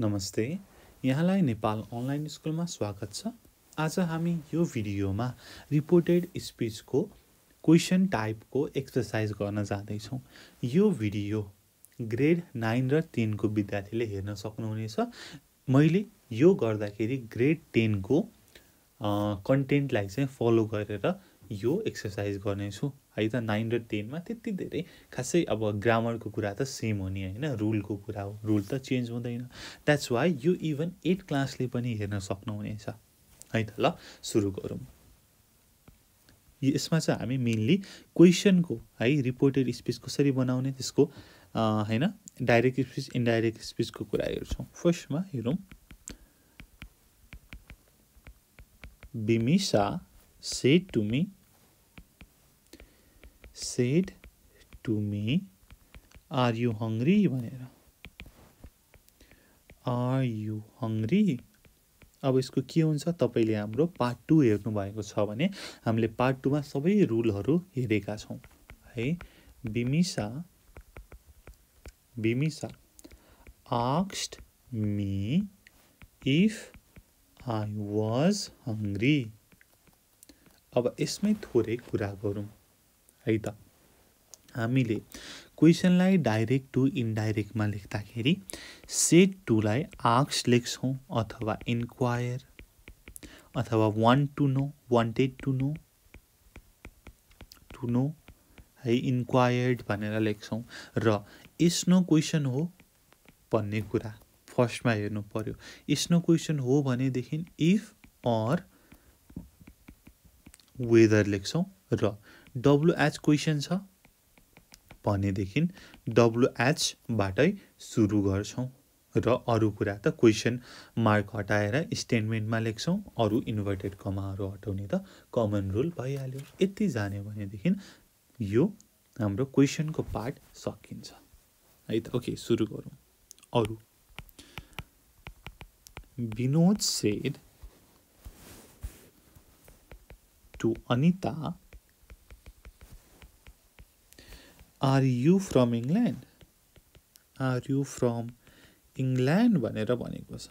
नमस्ते। यहाँलाई नेपाल अनलाइन स्कुलमा स्वागत छ। आज हामी यो भिडियोमा रिपोर्टेड स्पिचको क्वेसन टाइपको एक्सर्साइज गर्न जाँदैछौँ। यो भिडियो ग्रेड नाइन र टेनको विद्यार्थीले हेर्न सक्नुहुनेछ। मैले यो गर्दाखेरि ग्रेड टेनको कन्टेन्टलाई चाहिँ फलो गरेर यो एक्सर्साइज गर्नेछु। है त नाइन र टेनमा त्यति धेरै खासै अब ग्रामरको कुरा त सेम हो नि? होइन रुलको कुरा हो रुल त चेन्ज हुँदैन द्याट्स वाइ यो इभन एट क्लासले पनि हेर्न सक्नुहुनेछ है त ल, सुरु गरौँ। यसमा चाहिँ हामी मेनली क्वेसनको है रिपोर्टेड स्पिच कसरी बनाउने, त्यसको होइन? डाइरेक्ट स्पिच इन्डाइरेक्ट स्पिचको कुरा हेर्छौँ। फर्स्टमा हेरौँ। Bimisa said to me said to me are you hungry भनेर। आर यु हङ्ग्री अब यसको के हुन्छ? तपाईँले हाम्रो पार्ट टू हेर्नुभएको छ भने हामीले पार्ट टूमा सबै रुलहरू हेरेका छौँ। है Bimisa Bimisa आक्स्ट me if I was hungry अब यसमै थोरै कुरा गरौँ। है। त हामीले क्वेसनलाई डाइरेक्ट टु इन्डाइरेक्टमा लेख्दाखेरि सेट टुलाई आक्स लेख्छौँ अथवा इन्क्वायर, अथवा want to know, wanted to know to know है इन्क्वायर्ड भनेर लेख्छौँ। र यस्तो क्वेसन हो भन्ने कुरा फर्स्टमा हेर्नु पर्यो। यस्तो क्वेसन हो भनेदेखि इफ़ अर वेदर लेख्छौँ। र डब्लुएच क्वेसन छ? भनेदेखि डब्लुएचबाटै सुरु गर्छौँ र अरू कुरा त क्वेसन मार्क हटाएर स्टेटमेन्टमा लेख्छौँ। अरू इन्भर्टेड कमाहरू हटाउने त कमन रुल भइहाल्यो। यति जाने भनेदेखि यो हाम्रो क्वेसनको पार्ट सकिन्छ। है त ओके सुरु गरौँ। अरू। Vinod said to Anita are you from England are you from England भनेर भनेको छ।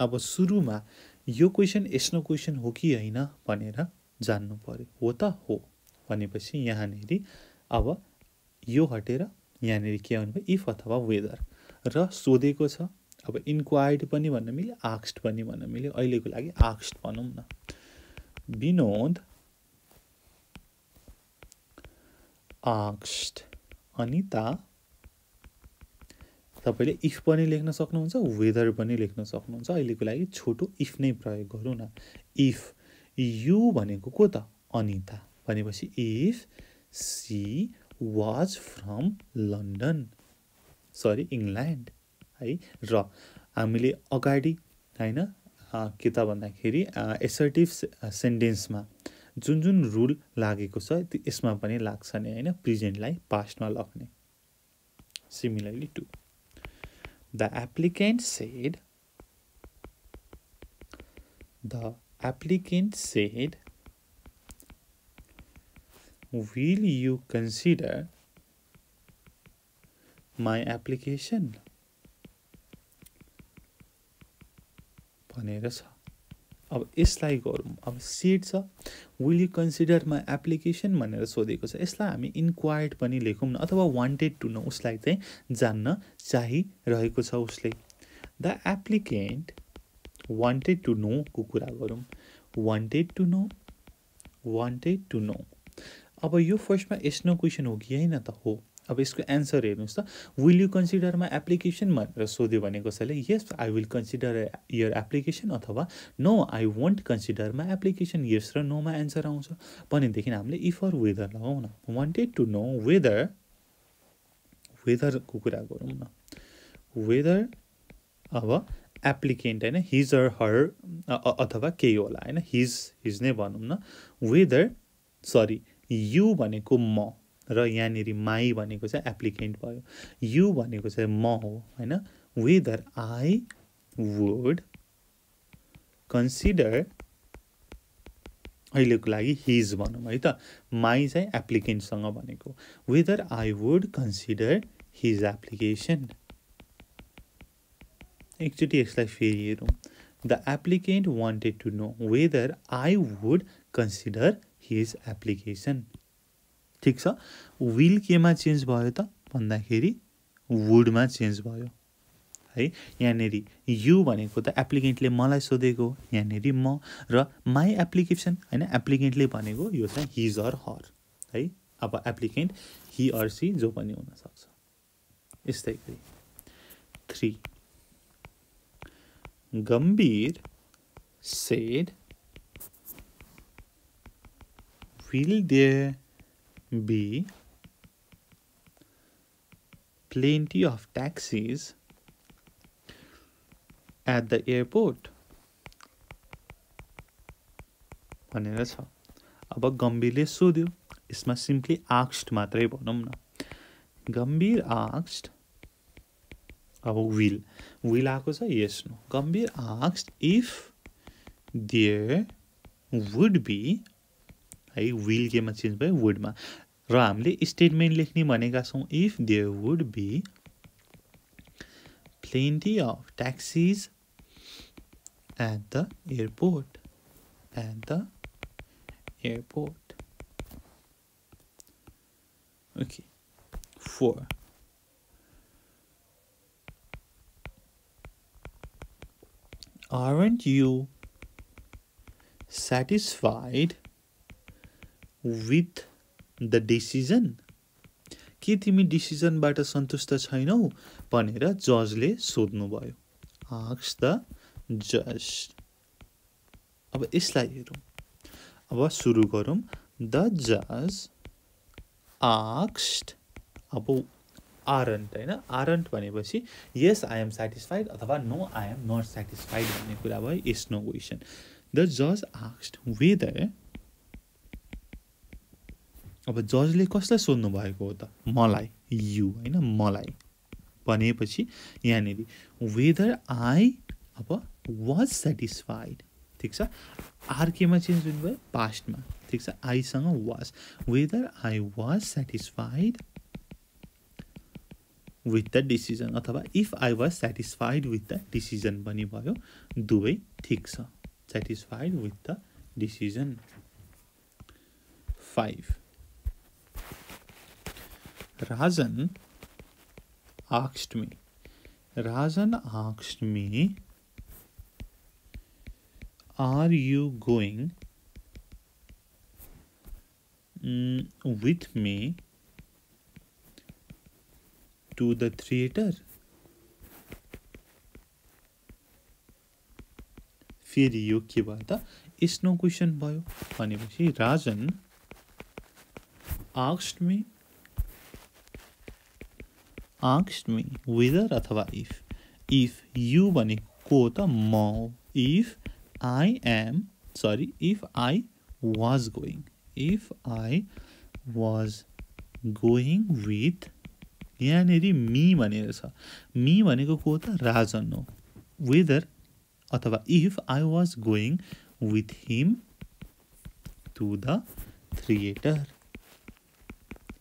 अब सुरुमा यो क्वेसन यस्तो क्वेसन हो कि होइन भनेर जान्नु पर्यो। हो त हो। भनेपछि यहाँनिर अब यो हटेर यहाँनिर के भन्नुभयो इफ़ अथवा वेदर र सोधेको छ। अब इन्क्वायर्ड पनि भन्न मिल्यो आक्स्ट पनि भन्न मिल्यो। अहिलेको लागि आक्स्ट भनौँ न। विनोद आक्स्ट अनिता, तपाईँले इफ़ पनि लेख्न सक्नुहुन्छ वेदर पनि लेख्न सक्नुहुन्छ। अहिलेको लागि छोटो इफ़ नै प्रयोग गरौँ न। इफ़ यु भनेको को त? अनिता। भनेपछि if she was from London sorry England है, र हामीले अगाडि, होइन के त भन्दाखेरि एसर्टिभ सेन्टेन्समा जुन जुन रुल लागेको छ यसमा पनि लाग्छ नि होइन प्रिजेन्टलाई पास्टमा लग्ने। Similarly to the applicant said the applicant said will you consider my application भनेर छ। अब यसलाई गरौँ। अब सेट छ। Will you consider my application भनेर सोधेको छ। यसलाई हामी इन्क्वायर्ड पनि लेखौँ न अथवा वान्टेड टु नो उसलाई चाहिँ जान्न चाहिरहेको छ उसले। द एप्लिकेन्ट वान्टेड टु नोको कुरा गरौँ। Wanted to know wanted to know अब यो फर्स्टमा यस्तो क्वेसन हो कि होइन त हो। अब यसको एन्सर हेर्नुहोस् त will you consider my application भनेर सोध्यो भने कसैले yes I will consider your application अथवा no I won't consider my application yes र नोमा एन्सर आउँछ। भनेदेखि हामीले इफ अर वेदर लगाउँ न। वान्टेड टु नो वेदर वेदरको कुरा गरौँ न? वेदर अब एप्लिकेन्ट होइन हिज अर हर अथवा केही होला होइन हिज हिज नै भनौँ न। वेदर सरी यु भनेको म। र यहाँनिर माई भनेको चाहिँ एप्लिकेन्ट भयो। यु भनेको चाहिँ म हो होइन? वेदर आई वुड कन्सिडर अहिलेको लागि हिज भनौँ है त? माई चाहिँ एप्लिकेन्टसँग भनेको whether I would consider his application एकचोटि यसलाई फेरि हेरौँ। The applicant wanted to know whether I would consider his application ठिक विल केमा चेन्ज भयो त? भन्दाखेरि वुडमा चेन्ज भयो। है, यहाँनिर यु भनेको त एप्लिकेन्टले मलाई सोधेको यहाँनिर म र माई एप्लिकेसन होइन एप्लिकेन्टले भनेको यो चाहिँ हिज अर हर है, अब एप्लिकेन्ट हि अर सी जो पनि हुनसक्छ। यस्तै three Gambhir said will there be plenty of taxis at the airport. भनेर छ। अब गम्भीरले सोध्यो। यसमा सिम्पली आक्स्ड मात्रै भनौँ न। गम्भीर आक्स्ड अब विल विल आएको छ यस नो गम्भीर आक्स्ड इफ देयर वुड बी है विल केमा चेन्ज भयो वुडमा र हामीले स्टेटमेन्ट लेख्ने भनेका छौँ if there would be plenty of taxis at the airport at the airport okay four Aren't you satisfied? With the decision के तिमी डिसिजनबाट सन्तुष्ट छैनौ? भनेर जजले सोध्नुभयो। आक्स द जज। अब यसलाई हेरौँ। अब सुरु गरौँ। द जज आक्स्ड अब आरन्ट होइन आरन्ट भनेपछि यस आई एम सेटिस्फाइड अथवा no I am not satisfied भन्ने कुरा भयो। यस नो क्वेसन द जज आक्स्ड वेदर अब जजले कसलाई सोध्नु भएको हो त? मलाई। यु होइन? मलाई। भनेपछि यहाँनिर वेदर आई अब वाज सेटिस्फाइड ठिक छ? आर केमा चेन्ज हुनुभयो पास्टमा ठिक छ? आईसँग was whether I was satisfied with the decision अथवा if I was satisfied with the decision पनि भयो दुवै ठिक छ। Satisfied with the decision five Rajan asked me. Rajan asked me, Are you going mm, with me to the theater? फेरि यो के भयो त यस्तो क्वेसन भयो भनेपछि राजन आक्स्ट मी asked me whether अथवा if if you भनेको त म if I am sorry if I was going if I was going with यहाँनिर मी भनेर छ। मी भनेको को त राजन हो। वेदर अथवा if I was going with him to the theatre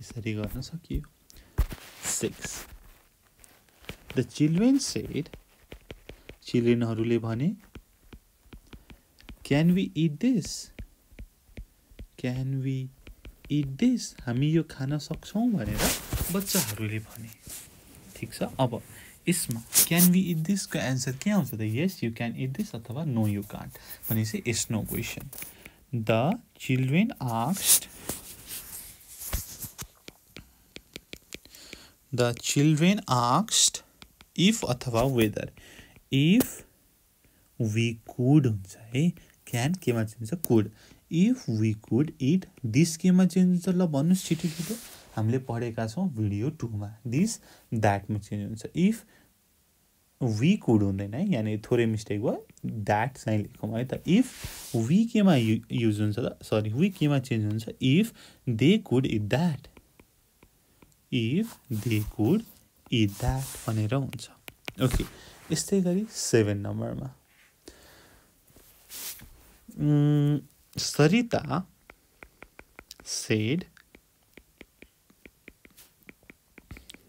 यसरी गर्न सकियो। सिक्स द चिल्ड्रेन सेड चिल्ड्रेनहरूले भने can we eat this can we eat this हामी यो खान सक्छौँ भनेर बच्चाहरूले भने. ठिक छ? अब यसमा क्यान वी इट दिसको एन्सर के आउँछ त? Yes you can eat this अथवा नो यु कान्ट भनेपछि yes no question the children आक्स्ड the children आक्स्ड if अथवा वेदर इफ वी कुड हुन्छ है क्यान केमा चेन्ज हुन्छ could if we could eat this केमा चेन्ज हुन्छ ल भन्नुहोस् छिटो छिटो हामीले पढेका छौँ भिडियो टूमा दिस द्याटमा चेन्ज हुन्छ। इफ वी कुड हुँदैन है यहाँनिर थोरै मिस्टेक भयो द्याट चाहिँ लेखौँ है त। इफ वी केमा यु युज हुन्छ त? सरी वी केमा चेन्ज हुन्छ? If they could eat that if, they could eat that भनेर हुन्छ। ओके, यस्तै गरी सेभेन नम्बरमा। Sarita said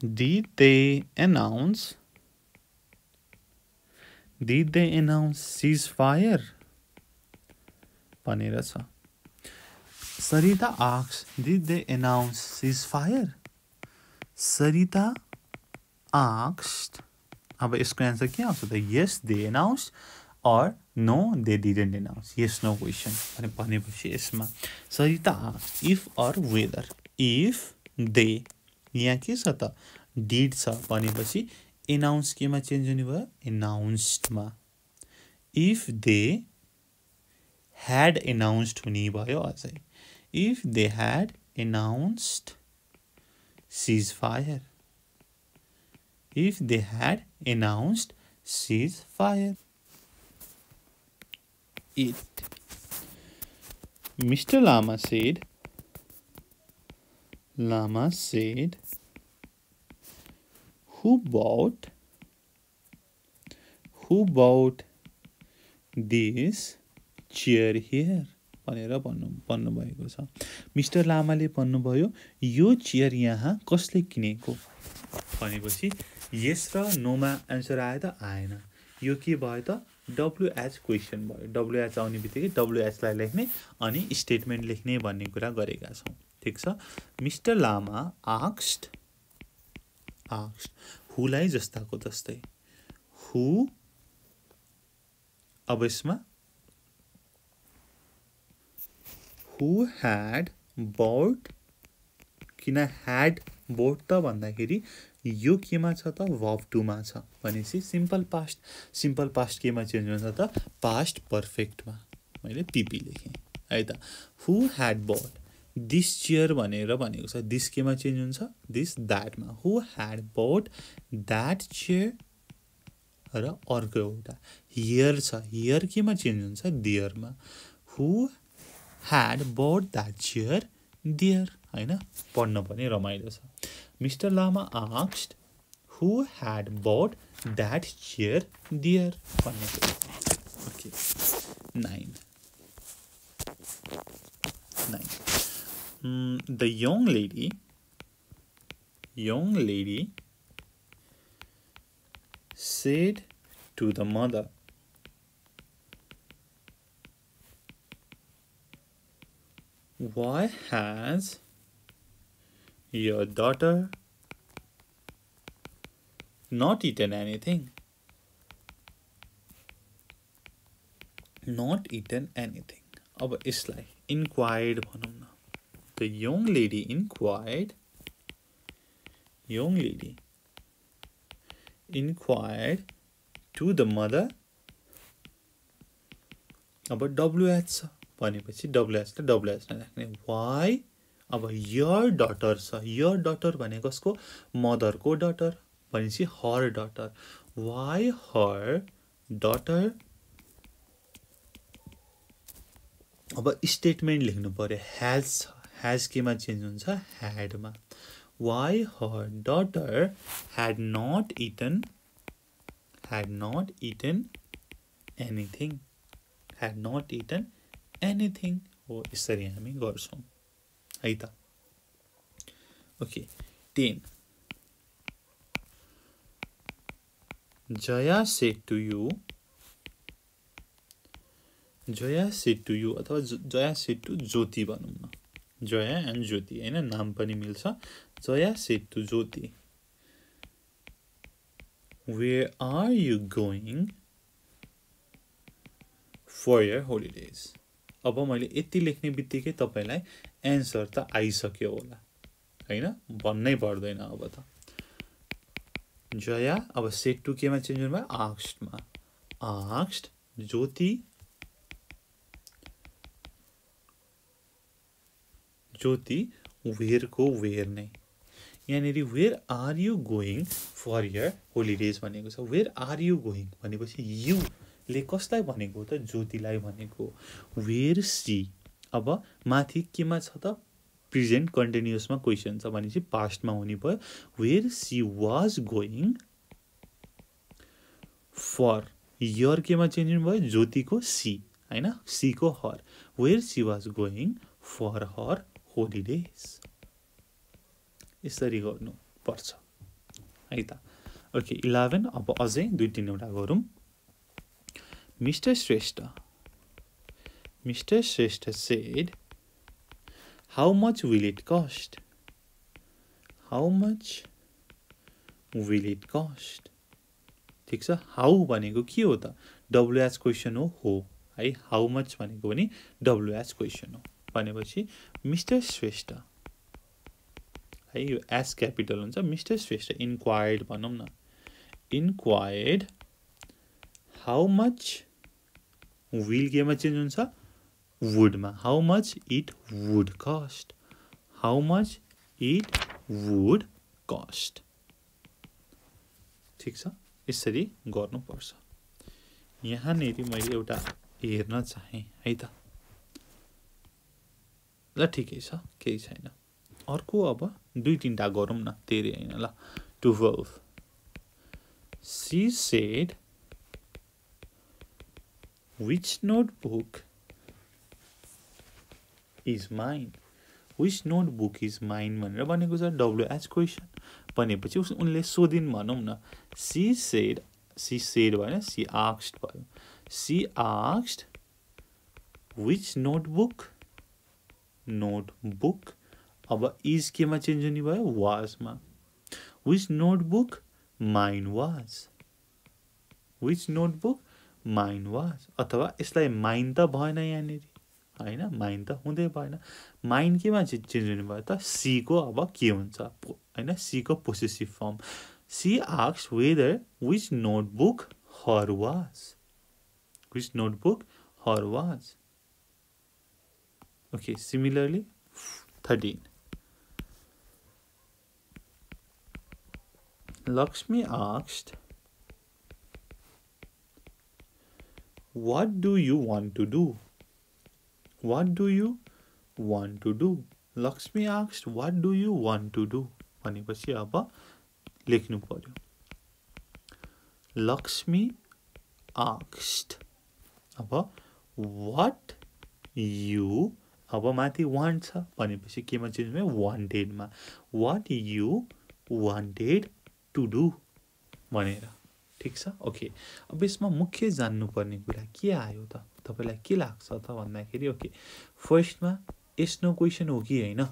did they announce did they announce ceasefire भनेर छ। Sarita asks did they announce ceasefire Sarita आक्स्ट अब यसको एन्सर के आउँछ त yes they announce or no they didn't announce yes no question भने भनेपछि यसमा Sarita asks if or whether if they यहाँ के छ त डिड छ भनेपछि एनाउन्स केमा चेन्ज हुने भयो एनाउन्सडमा इफ़ दे ह्याड एनाउन्स्ड हुने भयो अझै if they had announced ceasefire. If they had announced ceasefire, it. Mr. Lama said, Lama said, who bought, who bought this chair here? भनेर भन्नु भन्नुभएको छ। मिस्टर लामाले भन्नुभयो यो चेयर यहाँ कसले किनेको? भनेपछि यस र नोमा एन्सर आयो त आएन। यो के भयो त? डब्लुएच क्वेसन भयो। डब्लुएच आउने बित्तिकै डब्लुएचलाई लेख्ने अनि स्टेटमेन्ट लेख्ने भन्ने कुरा गरेका छौँ। ठिक छ? मिस्टर लामा आक्स्ट आक्स्ट हुलाई जस्ताको जस्तै? हु अब यसमा हु ह्याड बोट किन ह्याड बोट त भन्दाखेरि यो केमा छ त भब टूमा छ भनेपछि सिम्पल पास्ट सिम्पल पास्ट केमा चेन्ज हुन्छ त पास्ट पर्फेक्टमा मैले पिपी लेखेँ है त। Who had bought this chair भनेर भनेको छ। दिस केमा चेन्ज हुन्छ? This द्याटमा who had bought that chair र अर्को एउटा। हियर छ। हियर केमा चेन्ज हुन्छ? दियरमा who had bought that chair there होइन पढ्न पनि रमाइलो छ Mr. Lama asked who had bought that chair there. Okay. Nine. Nine. Mm, the young lady, young lady said to the mother, Why has your daughter not eaten anything. Not eaten anything. अब यसलाई enquired भनौँ न the young lady inquired young lady inquired to the mother अब WH छ भनेपछि डब्लुएचलाई डब्लुएचलाई राख्ने why अब your daughter छ। यर डटर भनेको कसको? मदरको डटर भनेपछि her daughter why her daughter अब स्टेटमेन्ट लेख्नु पऱ्यो ह्याज छ ह्याज केमा चेन्ज हुन्छ? ह्याडमा why her daughter had not eaten had not eaten anything had not eaten anything हो यसरी हामी गर्छौँ है त okay ten Jaya said to you Jaya said to you अथवा जया सेट टु ज्योति भनौँ न। जया एन्ड ज्योति होइन नाम पनि मिल्छ। Jaya said to Jyoti where are you going for your holidays अब मैले यति लेख्ने बित्तिकै तपाईँलाई एन्सर त आइसक्यो होला। होइन? भन्नै पर्दैन अब त। जया अब सेट टु केमा चेन्ज हुनुभयो आक्स्टमा आक्स्ट ज्योति। ज्योति वेयरको वेयर नै। यहाँनिर where are you going for your holidays भनेको छ। वेयर आर यु गोइङ भनेपछि युले कसलाई भनेको त? ज्योतिलाई भनेको। वेयर सी अब माथि केमा छ त? प्रेजेन्ट कन्टिन्युसमा क्वेसन छ भनेपछि पास्टमा हुने भयो। Where she was going for your केमा चेन्ज हुनुभयो ज्योतिको सी होइन? सीको her where she was going for her holidays यसरी गर्नुपर्छ। है त। ओके इलेभेन अब अझै दुई तिनवटा गरौँ। Mr. Shrestha. Mr. Shrestha said, How much will it cost? How much will it cost? ठिक छ हाउ भनेको के हो त डब्लुएच क्वेसन हो हो है हाउ मच भनेको पनि डब्लुएच क्वेसन हो भनेपछि मिस्टर श्रेष्ठ है यो एस क्यापिटल हुन्छ मिस्टर श्रेष्ठ इन्क्वायर्ड भनौँ न इन्क्वायर्ड हाउ मच विल केमा चेन्ज हुन्छ वुडमा how much it would cost how much it would cost ठिक छ? यसरी गर्नुपर्छ। यहाँनिर मैले एउटा हेर्न चाहेँ है त? ल ठिकै छ केही छैन। अर्को अब दुई तिनवटा गरौँ न धेरै होइन ल। Twelve. She said which notebook is mine which notebook is mine भनेर भनेको छ डब्लुएच क्वेसन भनेपछि उनले सोधिन् भनौँ न। सी सेड सी सेड भएन सी आक्स्ड भयो। सी आक्स्ड विच नोटबुक नोटबुक अब इज केमा चेन्ज हुने भयो? वाजमा which notebook mine was which notebook mine was अथवा यसलाई माइन त भएन यहाँनिर। होइन? माइन त हुँदै भएन। माइन चाहिँ चेन्ज हुने भयो त सीको अब के हुन्छ? होइन? सीको possessive form she आक्स whether which notebook her was which notebook her was okay similarly thirteen Lakshmi asked, What do you want to do? What do you want to do? Lakshmi asked, What do you want to do? भनेपछि अब लेख्नु पर्यो लक्ष्मी आक्स्ट अब what you अब माथि want छ भनेपछि केमा चेन्ज भयो वान्टेडमा what you wanted to do भनेर ठिक छ? ओके। अब यसमा मुख्य जान्नुपर्ने कुरा के आयो त? तपाईँलाई के लाग्छ त भन्दाखेरि ओके। फर्स्टमा यस नो क्वेसन हो कि होइन?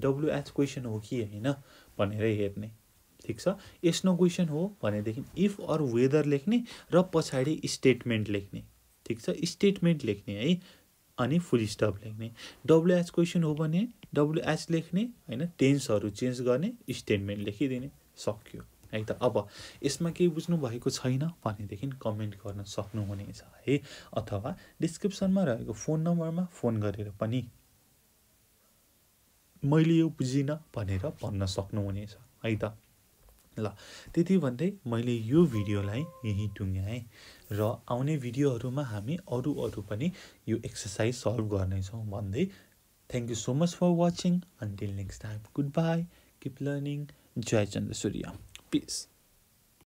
डब्लुएच क्वेसन हो कि होइन भनेर हेर्ने। ठिक छ? यस नो क्वेसन हो भनेदेखि इफ अर वेदर लेख्ने र पछाडि स्टेटमेन्ट लेख्ने। ठिक छ? स्टेटमेन्ट लेख्ने है अनि फुल स्टप लेख्ने। डब्लुएच क्वेसन हो भने डब्लुएच लेख्ने होइन टेन्सहरू चेन्ज गर्ने स्टेटमेन्ट लेखिदिने। सक्यो। है त? अब यसमा केही बुझ्नु भएको छैन? भनेदेखि कमेन्ट गर्न सक्नुहुनेछ है? अथवा डिस्क्रिप्सनमा रहेको फोन नम्बरमा फोन गरेर पनि मैले यो बुझिनँ भनेर भन्न सक्नुहुनेछ है त? ल त्यति भन्दै मैले यो भिडियोलाई यहीँ टुङ्ग्याएँ र आउने भिडियोहरूमा हामी अरू अरू पनि यो एक्सर्साइज सल्भ गर्नेछौँ भन्दै thank you so much for watching until next time goodbye keep learning जय चन्द्र सूर्य Peace.